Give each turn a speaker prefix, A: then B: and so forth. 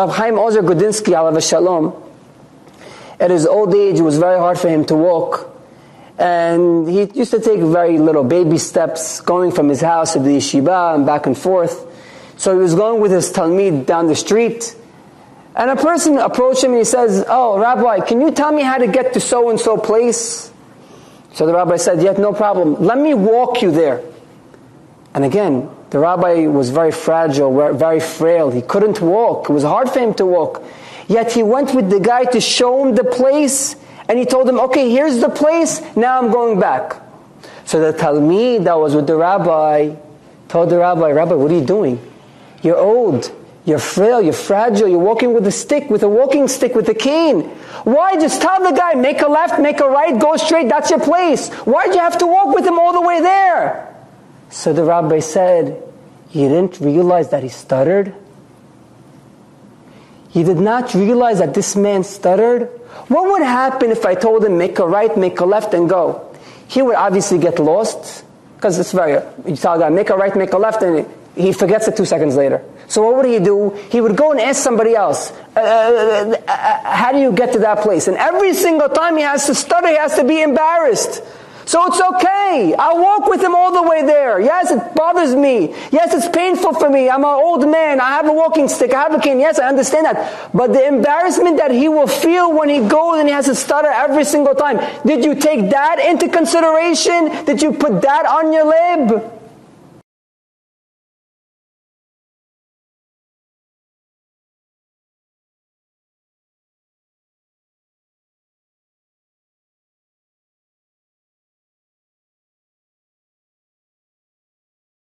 A: Rabbi Chaim Ozer Grodzinski, alav shalom, at his old age, it was very hard for him to walk. And he used to take very little baby steps, going from his house to the yeshiva and back and forth. So he was going with his talmid down the street, and a person approached him and he says, Oh, Rabbi, can you tell me how to get to so and so place? So the rabbi said, Yet no problem. Let me walk you there. And again, the rabbi was very fragile, very frail. He couldn't walk. It was hard for him to walk. Yet he went with the guy to show him the place, and he told him, Okay, here's the place, now I'm going back. So the Talmid that was with the rabbi told the rabbi, Rabbi, what are you doing? You're old. You're frail, you're fragile, you're walking with a stick, with a walking stick, with a cane. Why? Just tell the guy, make a left, make a right, go straight, that's your place. Why'd you have to walk with him all the way there? So the rabbi said, You didn't realize that he stuttered? You did not realize that this man stuttered? What would happen if I told him, make a right, make a left, and go? He would obviously get lost, because it's very, you tell a guy, make a right, make a left, and he forgets it two seconds later. So what would he do? He would go and ask somebody else, uh, uh, uh, how do you get to that place? And every single time he has to stutter, he has to be embarrassed. So it's okay. I'll walk with him all the way there. Yes, it bothers me. Yes, it's painful for me. I'm an old man. I have a walking stick. I have a cane. Yes, I understand that. But the embarrassment that he will feel when he goes and he has to stutter every single time, did you take that into consideration? Did you put that on your lib?